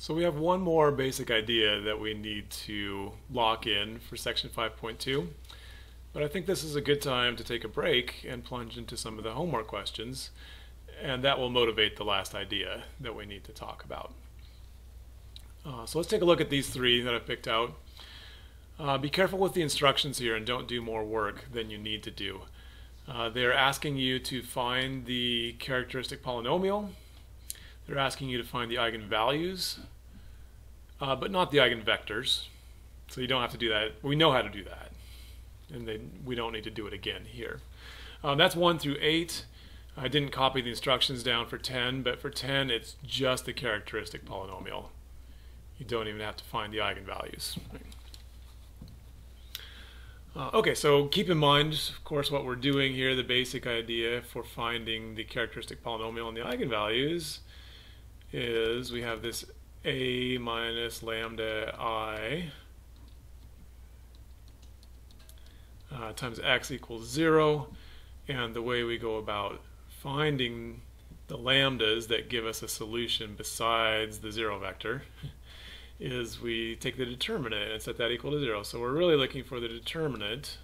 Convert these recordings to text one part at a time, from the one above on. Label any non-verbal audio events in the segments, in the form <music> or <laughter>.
So we have one more basic idea that we need to lock in for section 5.2. But I think this is a good time to take a break and plunge into some of the homework questions. And that will motivate the last idea that we need to talk about. Uh, so let's take a look at these three that I've picked out. Uh, be careful with the instructions here and don't do more work than you need to do. Uh, they're asking you to find the characteristic polynomial they're asking you to find the eigenvalues, uh, but not the eigenvectors. So you don't have to do that. We know how to do that. And they, we don't need to do it again here. Um, that's 1 through 8. I didn't copy the instructions down for 10, but for 10 it's just the characteristic polynomial. You don't even have to find the eigenvalues. Uh, okay, so keep in mind, of course, what we're doing here, the basic idea for finding the characteristic polynomial and the eigenvalues is we have this a minus lambda i uh, times x equals 0 and the way we go about finding the lambdas that give us a solution besides the 0 vector <laughs> is we take the determinant and set that equal to 0. So we're really looking for the determinant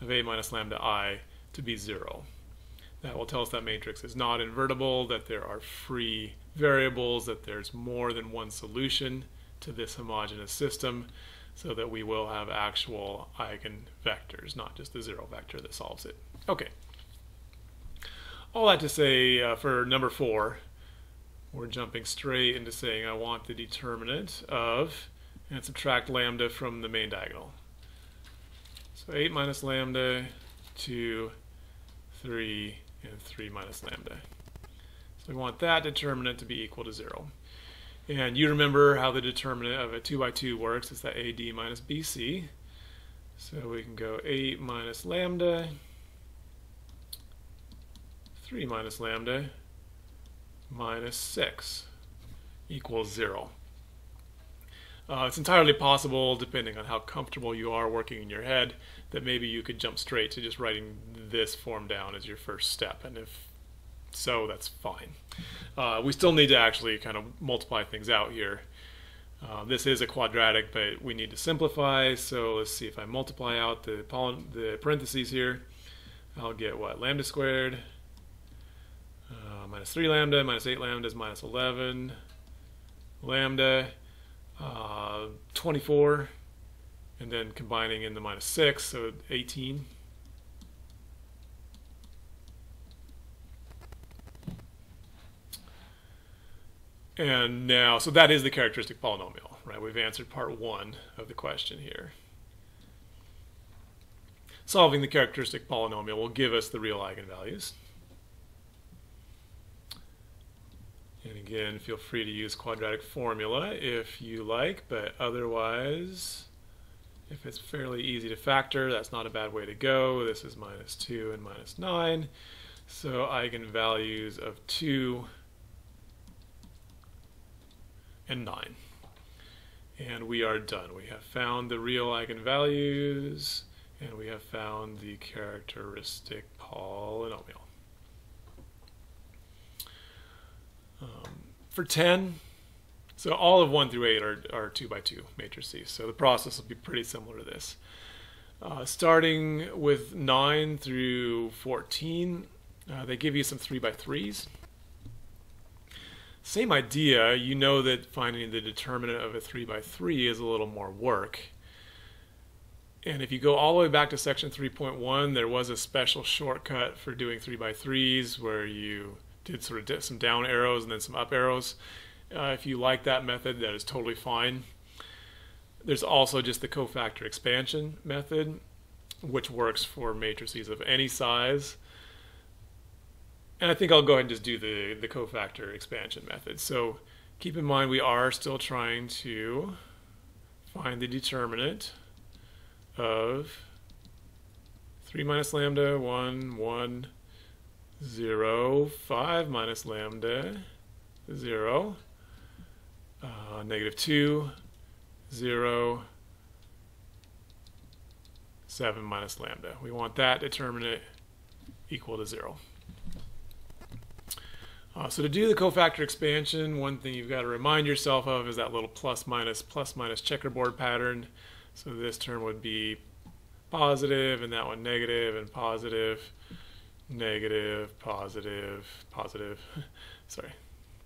of a minus lambda i to be 0. That will tell us that matrix is not invertible, that there are free variables, that there's more than one solution to this homogeneous system, so that we will have actual eigenvectors, not just the zero vector that solves it. Okay. All that to say, uh, for number four, we're jumping straight into saying I want the determinant of, and subtract lambda from the main diagonal. So 8 minus lambda, 2, 3, and 3 minus lambda. So we want that determinant to be equal to 0. And you remember how the determinant of a 2 by 2 works. It's that AD minus BC. So we can go 8 minus lambda, 3 minus lambda, minus 6 equals 0. Uh, it's entirely possible, depending on how comfortable you are working in your head, that maybe you could jump straight to just writing this form down as your first step. And if so, that's fine. Uh, we still need to actually kind of multiply things out here. Uh, this is a quadratic, but we need to simplify. So let's see if I multiply out the, the parentheses here. I'll get what? Lambda squared uh, minus 3 lambda minus 8 lambda is minus 11 lambda uh, 24 and then combining in the minus 6, so 18. And now, so that is the characteristic polynomial, right? We've answered part one of the question here. Solving the characteristic polynomial will give us the real eigenvalues. And again, feel free to use quadratic formula if you like, but otherwise, if it's fairly easy to factor, that's not a bad way to go. This is minus 2 and minus 9. So eigenvalues of 2 and 9. And we are done. We have found the real eigenvalues, and we have found the characteristic polynomial. For 10, so all of 1 through 8 are, are 2 by 2 matrices. So the process will be pretty similar to this. Uh, starting with 9 through 14, uh, they give you some 3 by 3s. Same idea, you know that finding the determinant of a 3 by 3 is a little more work. And if you go all the way back to section 3.1, there was a special shortcut for doing 3 by 3s where you did sort of some down arrows and then some up arrows. Uh, if you like that method, that is totally fine. There's also just the cofactor expansion method, which works for matrices of any size. And I think I'll go ahead and just do the, the cofactor expansion method. So keep in mind we are still trying to find the determinant of 3 minus lambda, 1, 1, 0, 5 minus lambda, 0, uh, negative 2, 0, 7 minus lambda. We want that determinant equal to 0. Uh, so to do the cofactor expansion, one thing you've got to remind yourself of is that little plus minus plus minus checkerboard pattern. So this term would be positive and that one negative and positive, negative, positive, positive, <laughs> sorry,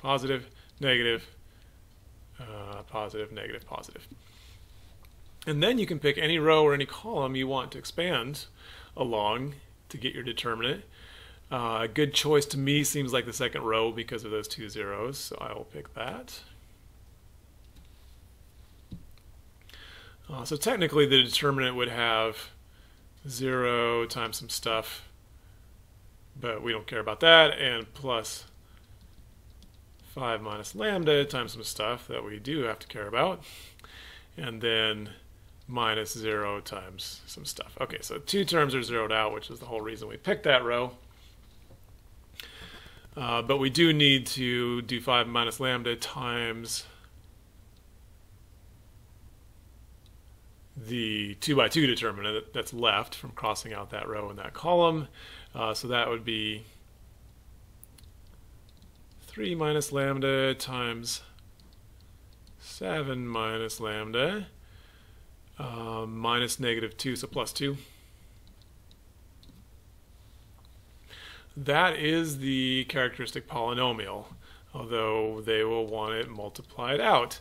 positive, negative, uh, positive, negative, positive. And then you can pick any row or any column you want to expand along to get your determinant. Uh, a good choice to me seems like the second row because of those two zeros, so I will pick that. Uh, so technically the determinant would have 0 times some stuff, but we don't care about that, and plus 5 minus lambda times some stuff that we do have to care about, and then minus 0 times some stuff. Okay, so two terms are zeroed out, which is the whole reason we picked that row. Uh, but we do need to do 5 minus lambda times the 2 by 2 determinant that's left from crossing out that row and that column. Uh, so that would be 3 minus lambda times 7 minus lambda uh, minus negative 2, so plus 2. That is the characteristic polynomial, although they will want it multiplied out.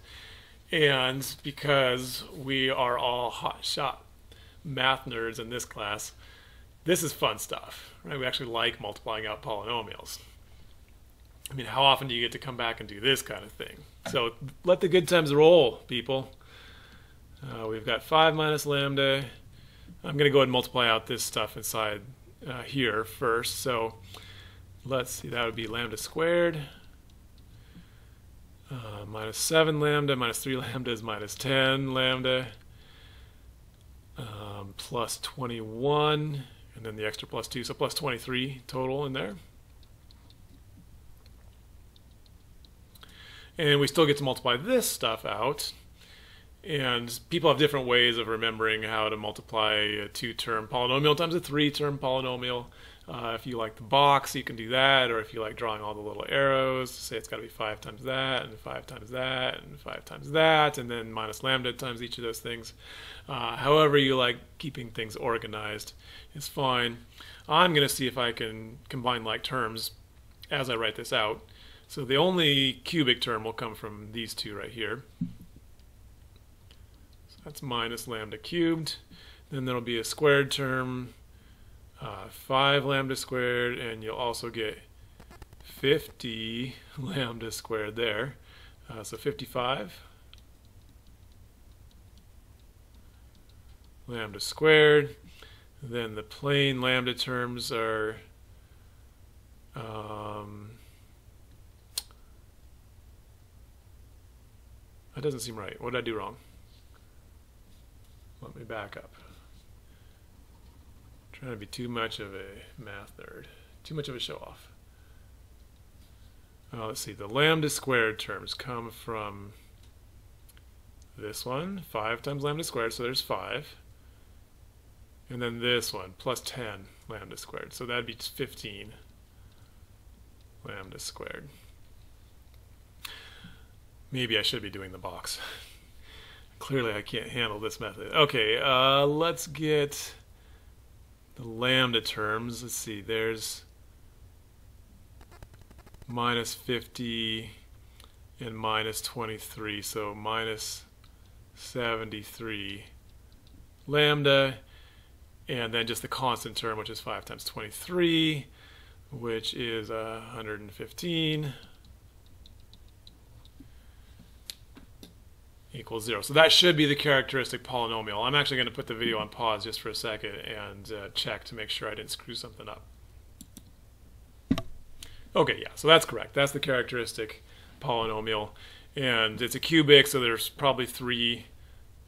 And because we are all hotshot math nerds in this class, this is fun stuff, right? We actually like multiplying out polynomials. I mean, how often do you get to come back and do this kind of thing? So let the good times roll, people. Uh, we've got 5 minus lambda. I'm going to go ahead and multiply out this stuff inside uh, here first. So let's see, that would be lambda squared. Uh, minus 7 lambda minus 3 <laughs> lambda is minus 10 lambda. Um, plus 21, and then the extra plus 2, so plus 23 total in there. And we still get to multiply this stuff out and people have different ways of remembering how to multiply a two-term polynomial times a three-term polynomial. Uh, if you like the box, you can do that, or if you like drawing all the little arrows, say it's got to be 5 times that, and 5 times that, and 5 times that, and then minus lambda times each of those things. Uh, however you like keeping things organized is fine. I'm going to see if I can combine like terms as I write this out. So the only cubic term will come from these two right here. So that's minus lambda cubed. Then there'll be a squared term, uh, 5 lambda squared, and you'll also get 50 <laughs> lambda squared there. Uh, so 55 lambda squared. Then the plain lambda terms are um, that doesn't seem right. What did I do wrong? Let me back up. Trying to be too much of a math nerd. Too much of a show off. Uh, let's see, the lambda squared terms come from this one, 5 times lambda squared, so there's 5. And then this one, plus 10 lambda squared, so that'd be 15 lambda squared. Maybe I should be doing the box. <laughs> Clearly I can't handle this method. Okay, uh, let's get the lambda terms. Let's see, there's minus 50 and minus 23, so minus 73 lambda, and then just the constant term, which is 5 times 23, which is uh, 115. Equals zero. So that should be the characteristic polynomial. I'm actually going to put the video on pause just for a second and uh, check to make sure I didn't screw something up. Okay, yeah, so that's correct. That's the characteristic polynomial. And it's a cubic, so there's probably three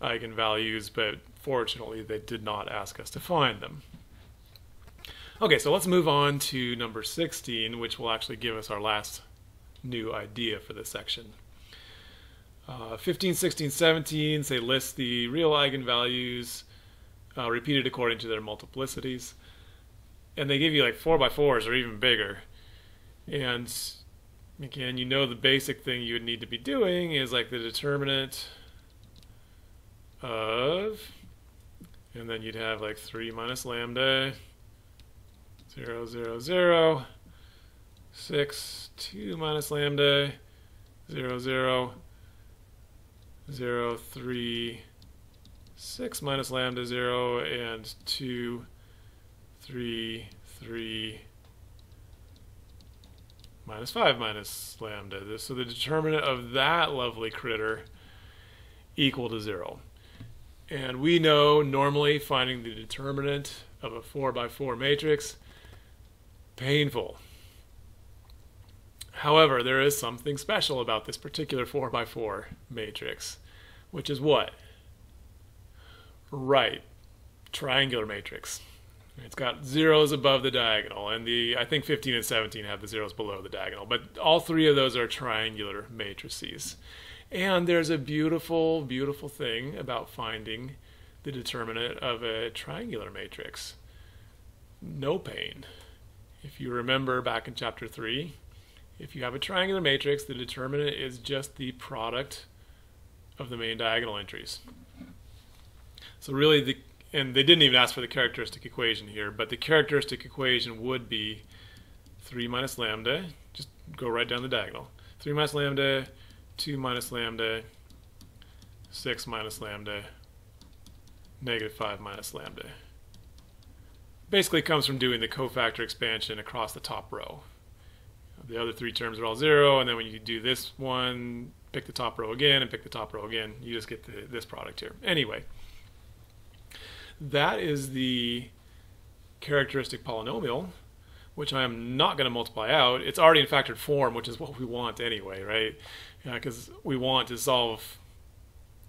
eigenvalues, but fortunately they did not ask us to find them. Okay, so let's move on to number 16, which will actually give us our last new idea for this section. Uh, 15, 16, 17 say list the real eigenvalues uh, repeated according to their multiplicities. And they give you like 4 by 4s or even bigger. And again, you know the basic thing you would need to be doing is like the determinant of, and then you'd have like 3 minus lambda, 0, 0, 0, 6, 2 minus lambda, 0, 0, 0, 3, 6 minus lambda 0, and 2, 3, 3, minus 5 minus lambda. This so the determinant of that lovely critter equal to 0. And we know normally finding the determinant of a 4 by 4 matrix, painful. However, there is something special about this particular 4 by 4 matrix, which is what? Right, triangular matrix. It's got zeros above the diagonal, and the I think 15 and 17 have the zeros below the diagonal, but all three of those are triangular matrices. And there's a beautiful, beautiful thing about finding the determinant of a triangular matrix. No pain. If you remember back in chapter 3, if you have a triangular matrix, the determinant is just the product of the main diagonal entries. So really the and they didn't even ask for the characteristic equation here, but the characteristic equation would be 3 minus lambda, just go right down the diagonal. 3 minus lambda, 2 minus lambda, 6 minus lambda, negative 5 minus lambda. Basically comes from doing the cofactor expansion across the top row. The other three terms are all 0, and then when you do this one, pick the top row again, and pick the top row again, you just get the, this product here. Anyway, that is the characteristic polynomial, which I am not going to multiply out. It's already in factored form, which is what we want anyway, right? Because we want to solve,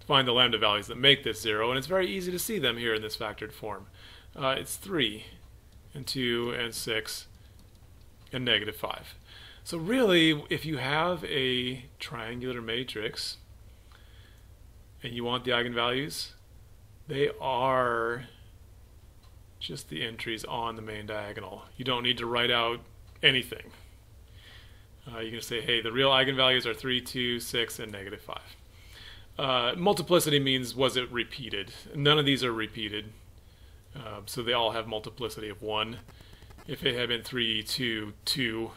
find the lambda values that make this zero, and it's very easy to see them here in this factored form. Uh, it's 3, and 2, and 6, and negative 5. So really, if you have a triangular matrix, and you want the eigenvalues, they are just the entries on the main diagonal. You don't need to write out anything. Uh, you can say, hey, the real eigenvalues are 3, 2, 6, and negative 5. Uh, multiplicity means was it repeated? None of these are repeated, uh, so they all have multiplicity of 1. If it had been 3, 2, 2,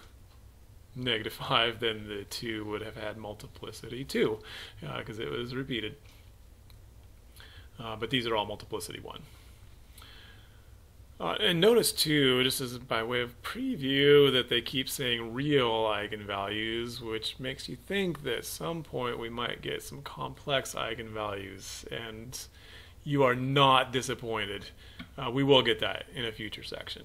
negative 5, then the 2 would have had multiplicity 2, because uh, it was repeated. Uh, but these are all multiplicity 1. Uh, and notice too, just as by way of preview, that they keep saying real eigenvalues, which makes you think that at some point we might get some complex eigenvalues, and you are not disappointed. Uh, we will get that in a future section.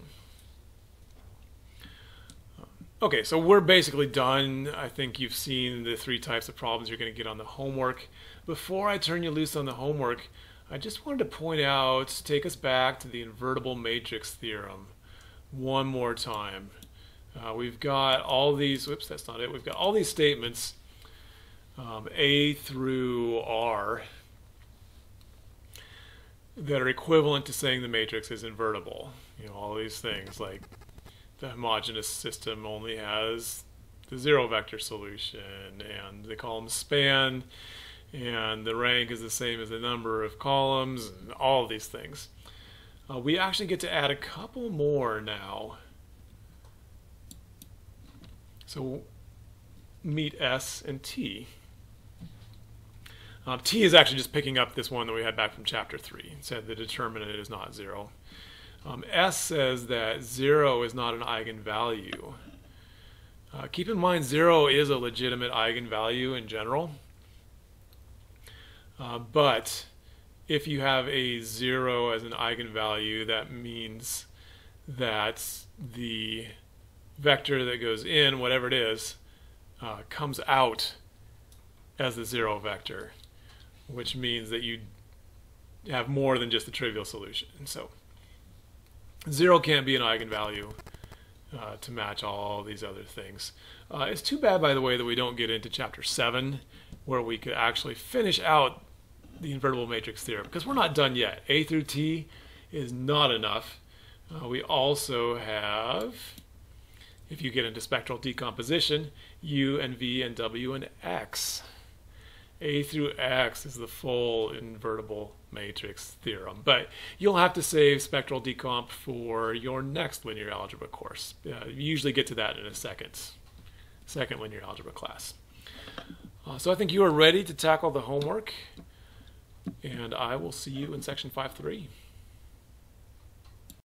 Okay, so we're basically done. I think you've seen the three types of problems you're going to get on the homework. Before I turn you loose on the homework, I just wanted to point out, take us back to the invertible matrix theorem one more time. Uh, we've got all these, whoops, that's not it. We've got all these statements, um, A through R, that are equivalent to saying the matrix is invertible. You know, all these things like the homogeneous system only has the zero vector solution and the column span and the rank is the same as the number of columns, and all these things. Uh, we actually get to add a couple more now. So meet S and T. Uh, T is actually just picking up this one that we had back from chapter 3. It said the determinant is not 0. Um, S says that 0 is not an eigenvalue. Uh, keep in mind 0 is a legitimate eigenvalue in general. Uh, but if you have a zero as an eigenvalue, that means that the vector that goes in, whatever it is, uh, comes out as the zero vector, which means that you have more than just the trivial solution. So zero can't be an eigenvalue uh, to match all these other things. Uh, it's too bad, by the way, that we don't get into chapter 7, where we could actually finish out the invertible matrix theorem because we're not done yet. A through T is not enough. Uh, we also have If you get into spectral decomposition, U and V and W and X. A through X is the full invertible matrix theorem. But you'll have to save spectral decomp for your next linear algebra course. Uh, you usually get to that in a second, second linear algebra class. Uh, so I think you are ready to tackle the homework, and I will see you in section 5.3.